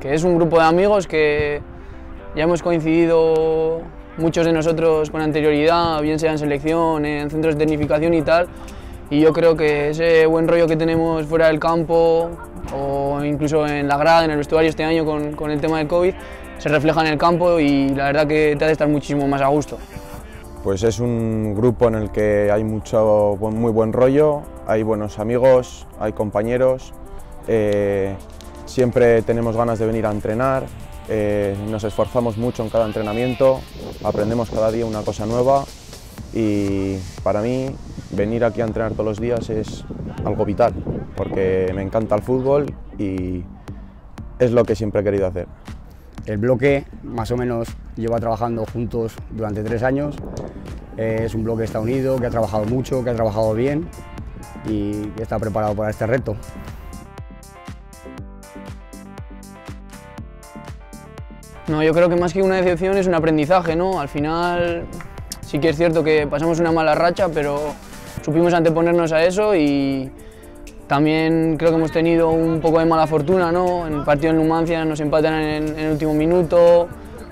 que es un grupo de amigos que ya hemos coincidido muchos de nosotros con anterioridad, bien sea en selección, en centros de tecnificación y tal, y yo creo que ese buen rollo que tenemos fuera del campo o incluso en la grada, en el vestuario este año con, con el tema del COVID, se refleja en el campo y la verdad que te hace estar muchísimo más a gusto. Pues es un grupo en el que hay mucho, muy buen rollo, hay buenos amigos, hay compañeros, eh, siempre tenemos ganas de venir a entrenar, eh, nos esforzamos mucho en cada entrenamiento, aprendemos cada día una cosa nueva y para mí venir aquí a entrenar todos los días es algo vital porque me encanta el fútbol y es lo que siempre he querido hacer. El bloque más o menos lleva trabajando juntos durante tres años. Es un bloque que está unido, que ha trabajado mucho, que ha trabajado bien y está preparado para este reto. No, yo creo que más que una decepción es un aprendizaje, ¿no? Al final sí que es cierto que pasamos una mala racha, pero supimos anteponernos a eso y también creo que hemos tenido un poco de mala fortuna, ¿no? En el partido en Numancia nos empatan en, el último minuto,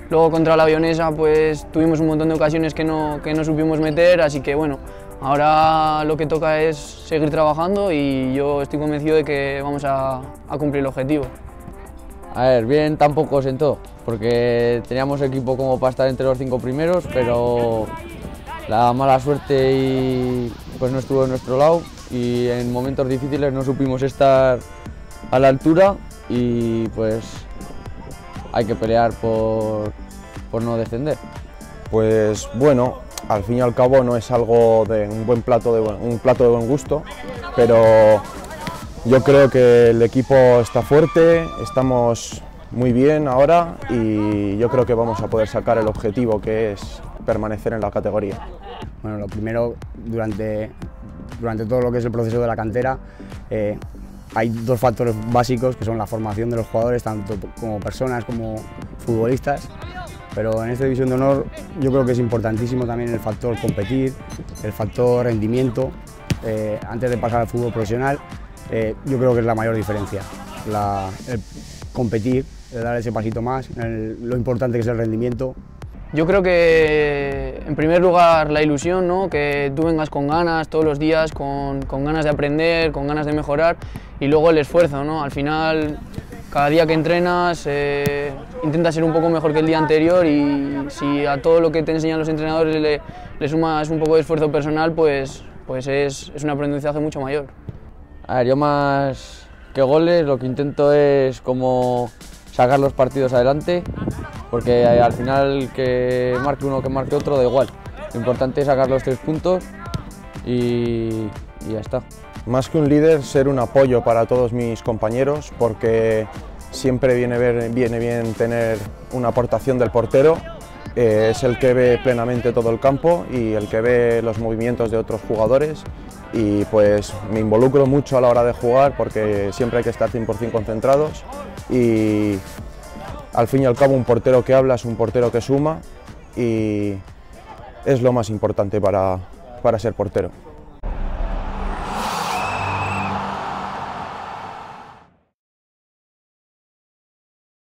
luego contra la Avionesa pues tuvimos un montón de ocasiones que no, que no supimos meter, así que bueno, ahora lo que toca es seguir trabajando y yo estoy convencido de que vamos a cumplir el objetivo. A ver, bien tampoco sentó, porque teníamos equipo como para estar entre los cinco primeros, pero la mala suerte y, pues no estuvo en nuestro lado y en momentos difíciles no supimos estar a la altura y pues hay que pelear por, por no descender. Pues bueno, al fin y al cabo no es algo de un buen plato de un plato de buen gusto, pero yo creo que el equipo está fuerte, estamos muy bien ahora y yo creo que vamos a poder sacar el objetivo que es permanecer en la categoría. Bueno, lo primero, durante, durante todo lo que es el proceso de la cantera, eh, hay dos factores básicos que son la formación de los jugadores, tanto como personas como futbolistas, pero en esta división de honor yo creo que es importantísimo también el factor competir, el factor rendimiento, eh, antes de pasar al fútbol profesional eh, yo creo que es la mayor diferencia. el competir, el dar ese pasito más, lo importante que es el rendimiento. Yo creo que en primer lugar la ilusión, ¿no? que tú vengas con ganas todos los días, con, con, ganas de aprender, con ganas de mejorar y luego el esfuerzo. ¿no? Al final, cada día que entrenas, eh, ser un poco mejor que el día anterior y si a todo lo que te enseñan los entrenadores le, le sumas un poco de esfuerzo personal, pues, pues es, es un aprendizaje mucho mayor. A yo más que goles lo que intento es como sacar los partidos adelante, porque al final que marque uno que marque otro da igual. Lo importante es sacar los tres puntos y, ya está. Más que un líder, ser un apoyo para todos mis compañeros, porque siempre viene, viene bien tener una aportación del portero eh, es el que ve plenamente todo el campo y el que ve los movimientos de otros jugadores y pues me involucro mucho a la hora de jugar porque siempre hay que estar 100% concentrados y al fin y al cabo un portero que habla es un portero que suma y es lo más importante para, para ser portero.